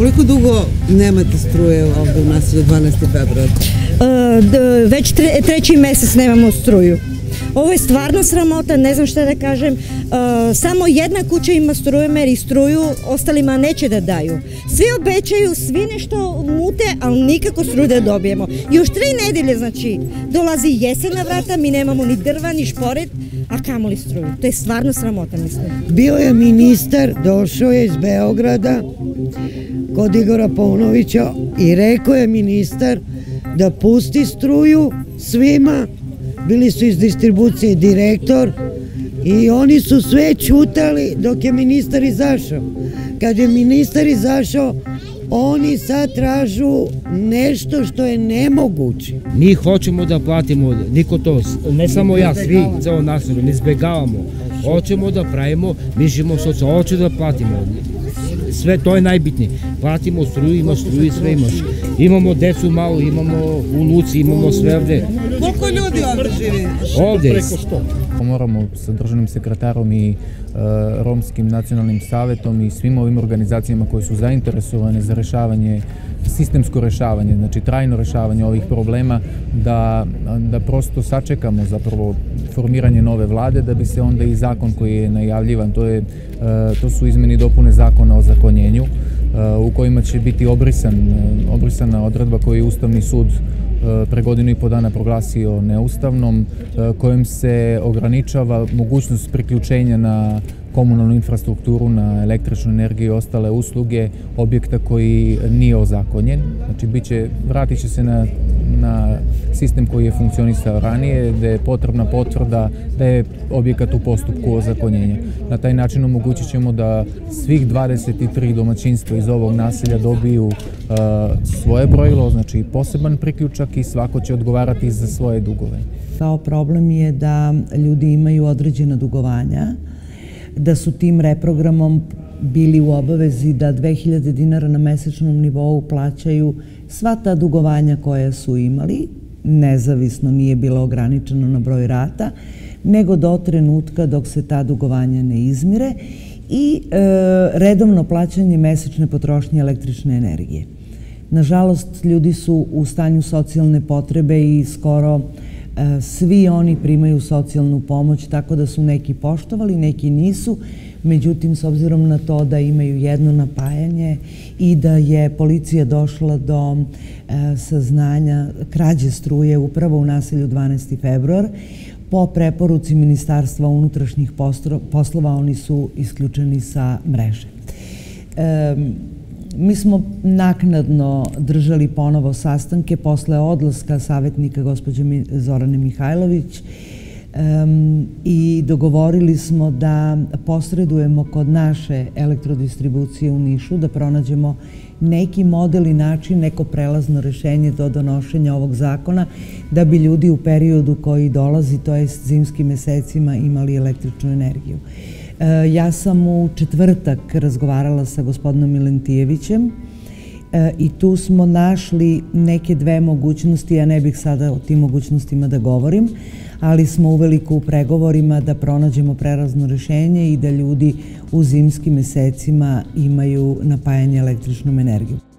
Koliko dugo nemate struje ovde u naselju 12. februar? E, već tre, treći mesec nemamo struju. Ovo je stvarno sramota, ne znam šta da kažem. E, samo jedna kuća ima strujomer i struju, ostalima neće da daju. Svi obećaju, svi nešto mute, ali nikako struju da dobijemo. Još tri nedelje, znači, dolazi jesen na vrata, mi nemamo ni drva, ni šporet, a kamoli struju. To je stvarno sramota, mislim. Bio je ministar, došao je iz Beograda kod Igora Paunovića i rekao je ministar da pusti struju svima, bili su iz distribucije direktor i oni su sve čutali dok je ministar izašao. Kad je ministar izašao, oni sad tražu nešto što je nemoguće. Mi hoćemo da platimo, niko to, ne samo ja, svi, celo naselje, ne izbegavamo. Hoćemo da pravimo, mi živimo soca, hoće da platimo. Sve to je najbitnije. Platimo struju, ima struju, sve imaš. Imamo decu malo, imamo u Luci, imamo sve ovde. Koliko ljudi ovde živi? Ovde. Preko 100. Moramo sa državnim sekretarom i e, Romskim nacionalnim savetom i svim ovim organizacijama koje su zainteresovane za rešavanje sistemsko rešavanje, znači trajno rešavanje ovih problema, da, da prosto sačekamo zapravo formiranje nove vlade, da bi se onda i zakon koji je najavljivan, to, je, e, to su izmeni dopune zakona o zakonjenju, e, u kojima će biti obrisan, e, obrisana odredba koju je Ustavni sud pre godinu i po dana proglasio neustavnom, kojim se ograničava mogućnost priključenja na komunalnu infrastrukturu, na električnu energiju i ostale usluge objekta koji nije ozakonjen. Znači, biće, vratit će se na, na sistem koji je funkcionisao ranije, gde je potrebna potvrda da je objekat u postupku ozakonjenja. Na taj način omogućit ćemo da svih 23 domaćinstva iz ovog naselja dobiju uh, svoje brojilo, znači poseban priključak i svako će odgovarati za svoje dugove. Kao problem je da ljudi imaju određena dugovanja, da su tim reprogramom bili u obavezi da 2000 dinara na mesečnom nivou plaćaju sva ta dugovanja koja su imali, nezavisno nije bilo ograničeno na broj rata, nego do trenutka dok se ta dugovanja ne izmire i e, redovno plaćanje mesečne potrošnje električne energije. Nažalost, ljudi su u stanju socijalne potrebe i skoro svi oni primaju socijalnu pomoć, tako da su neki poštovali, neki nisu. Međutim, s obzirom na to da imaju jedno napajanje i da je policija došla do e, saznanja krađe struje upravo u naselju 12. februar, po preporuci Ministarstva unutrašnjih poslova oni su isključeni sa mreže. E, Mi smo naknadno držali ponovo sastanke posle odlaska savjetnika gospođe Zorane Mihajlović i dogovorili smo da posredujemo kod naše elektrodistribucije u Nišu, da pronađemo neki model i način, neko prelazno rešenje do donošenja ovog zakona, da bi ljudi u periodu koji dolazi, to je zimskim mesecima, imali električnu energiju. Ja sam u četvrtak razgovarala sa gospodinom Milentijevićem e, i tu smo našli neke dve mogućnosti, ja ne bih sada o tim mogućnostima da govorim, ali smo uveliko u pregovorima da pronađemo prerazno rešenje i da ljudi u zimskim mesecima imaju napajanje električnom energijom.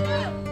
Izađite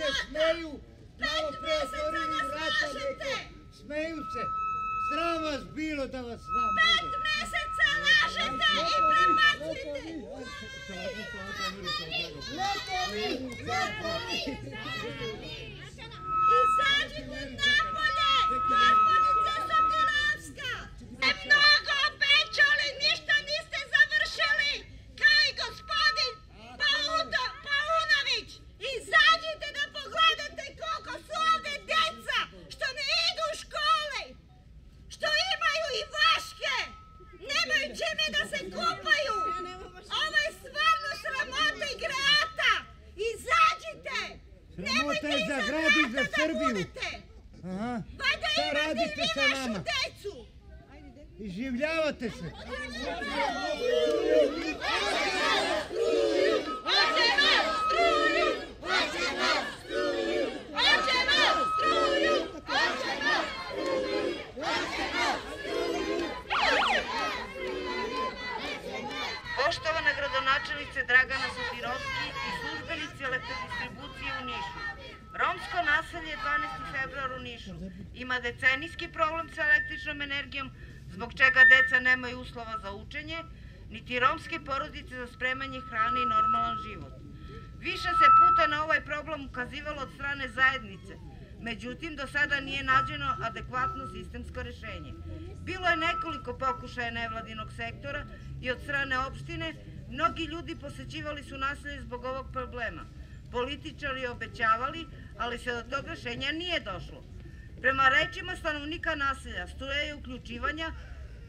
se smeju, malo pre otvorili vrata, reko, smeju se. Sram vas bilo da vas sram Pet meseca lažete i prebacujete. Izađite napolje, gospodice Sotirovska! E mnogo obećali, ništa niste završili, kao i gospodin Paudo, Paunović! Izađite da pogledate koliko su ovde deca, što ne idu u škole, što imaju i vaške, nemaju čime da se kupaju! Ovo je stvarno sramota i greata! Izađite! Sramota je za iza grad i za vrata da Srbiju. budete. Aha, Valjda šta imate i vi nama? decu! Iživljavate se. Hoćemo struju! Hoćemo struju! Hoćemo struju! Hoćemo struju! Hoćemo Poštovana gradonačelnice Dragana Sotirovski i službenici elektrodistribucije u Nišu. Romsko naselje 12. februar u Nišu ima decenijski problem sa električnom energijom, zbog čega deca nemaju uslova za učenje, niti romske porodice za spremanje hrane i normalan život. Više se puta na ovaj problem ukazivalo od strane zajednice, međutim do sada nije nađeno adekvatno sistemsko rešenje. Bilo je nekoliko pokušaja nevladinog sektora i od strane opštine Mnogi ljudi posećivali su nasilje zbog ovog problema. Političari obećavali, ali se do tog rešenja nije došlo. Prema rečima stanovnika naselja, struja je uključivanja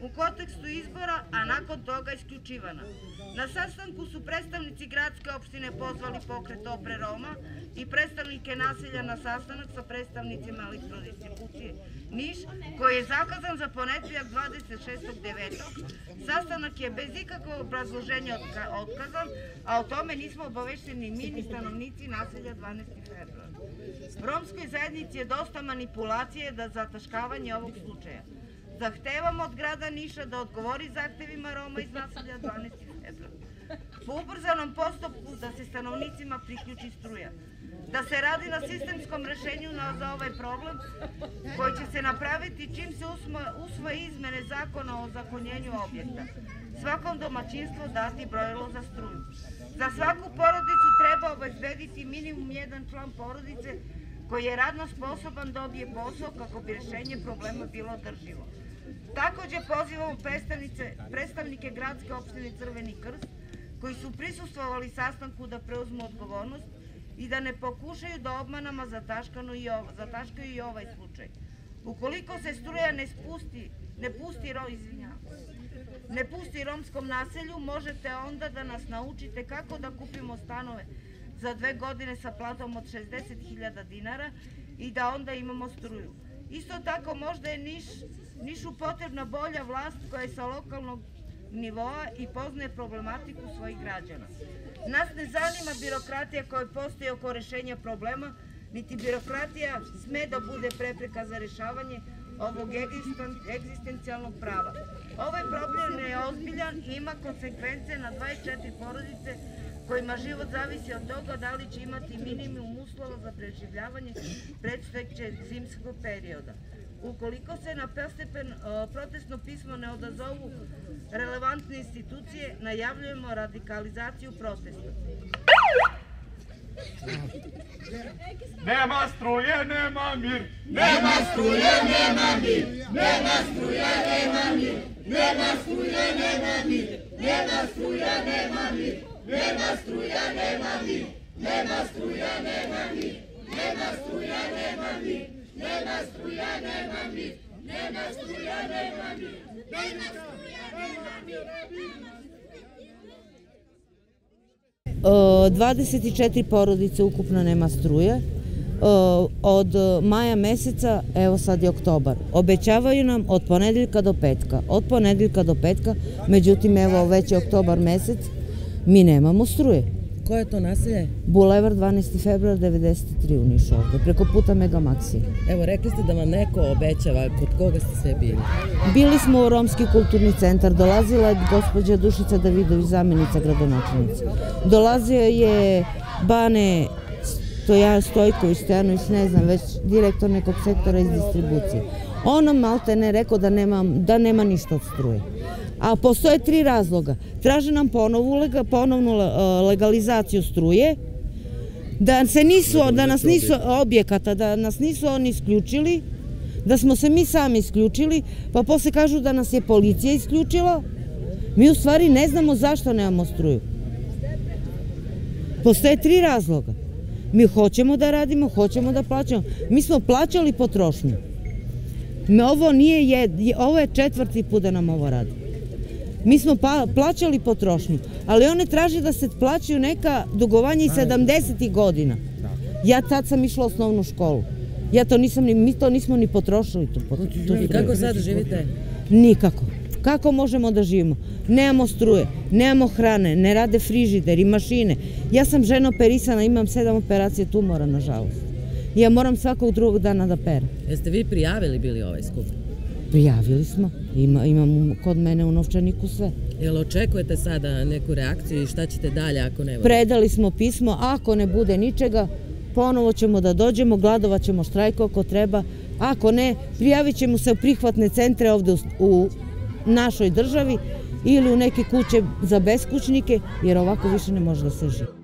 u kontekstu izbora, a nakon toga isključivana. Na sastanku su predstavnici gradske opštine pozvali pokret Opre Roma i predstavnike naselja na sastanak sa predstavnicima elektrodistribucije Niš, koji je zakazan za ponedjeljak 26.9. Sastanak je bez ikakvog obrazloženja otka- otkazan, a o tome nismo obavešteni mi ni stanovnici naselja 12. februar. Romskoj zajednici je dosta manipulacije da zataškavanje ovog slučaja. Zahtevamo od grada Niša da odgovori zahtevima Roma iz naselja 12. februar. Po ubrzanom postupku da se stanovnicima priključi struja. Da se radi na sistemskom rešenju za ovaj problem koji će se napraviti čim se usvoje izmene zakona o zakonjenju objekta. Svakom domaćinstvu dati brojilo za struju. Za svaku porodicu treba obezbediti minimum jedan član porodice koji je radno sposoban dobije posao kako bi rešenje problema bilo održivo. Takođe pozivamo predstavnike gradske opštine Crveni krst koji su prisustvovali sastanku da preuzmu odgovornost i da ne pokušaju da obmanama zataškaju i ovaj slučaj. Ukoliko se struja ne spusti, ne pusti, izvinjavam ne pusti romskom naselju, možete onda da nas naučite kako da kupimo stanove za dve godine sa platom od 60.000 dinara i da onda imamo struju. Isto tako možda je Niš, Nišu potrebna bolja vlast koja je sa lokalnog nivoa i poznaje problematiku svojih građana. Nas ne zanima birokratija koja postoji oko rešenja problema, niti birokratija sme da bude prepreka za rešavanje ovog egzisten- egzistencijalnog prava. Ovaj problem je ozbiljan i ima konsekvence na 24 porodice kojima život zavisi od toga da li će imati minimum uslova za preživljavanje predstojećeg zimskog perioda. Ukoliko se na postepen, o, protestno pismo ne odazovu relevantne institucije, najavljujemo radikalizaciju protesta. Nema struje, nema mir. Nema struje, nema mir. Nema struje, nema mir. Nema struje, nema mir. Nema struje, nema mir. Nema struje, nema mir. Nema struje, nema mir. Nema struje, nema mir. Nema struje, nema mir. Nema struje, nema mir. Nema struje, nema mir. E, 24 porodice ukupno nema struje. Od maja meseca, evo sad je oktobar. Obećavaju nam od ponedeljka do petka. Od ponedeljka do petka, međutim evo već je oktobar mesec, mi nemamo struje. Koje je to naselje? Bulevar 12. februar 93 u Nišu ovde, preko puta Megamaxi. Evo, rekli ste da vam neko obećava, kod koga ste sve bili? Bili smo u Romski kulturni centar, dolazila je gospođa Dušica Davidović, zamenica gradonačelnice. Dolazio je Bane Stoja, Stojković, Stojanović, ne znam, već direktor nekog sektora iz distribucije. On nam malte ne rekao da nema, da nema ništa od struje. A postoje tri razloga. Traže nam ponovu, ponovnu e, legalizaciju struje, da se nisu, da nas nisu objekata, da nas nisu oni isključili, da smo se mi sami isključili, pa posle kažu da nas je policija isključila. Mi u stvari ne znamo zašto nemamo struju. Postoje tri razloga. Mi hoćemo da radimo, hoćemo da plaćamo. Mi smo plaćali potrošnju. Ovo nije jed, ovo je četvrti put da nam ovo radi. Mi smo pa, plaćali potrošnju, ali one traže da se plaćaju neka dugovanja iz 70. godina. Ja tad sam išla u osnovnu školu. Ja to nisam ni, mi to nismo ni potrošili. Tu, tu I kako sad živite? Nikako. Kako možemo da živimo? Nemamo struje, nemamo hrane, ne rade frižideri, mašine. Ja sam žena operisana, imam sedam operacije tumora, nažalost. Ja moram svakog drugog dana da perem. Jeste vi prijavili bili ovaj skup? Prijavili smo. Ima, imam kod mene u novčaniku sve. Jel očekujete sada neku reakciju i šta ćete dalje ako ne bude? Predali smo pismo, ako ne bude ničega, ponovo ćemo da dođemo, gladovat ćemo štrajko ako treba. Ako ne, prijavit ćemo se u prihvatne centre ovde u, u našoj državi ili u neke kuće za beskućnike, jer ovako više ne može da se živi.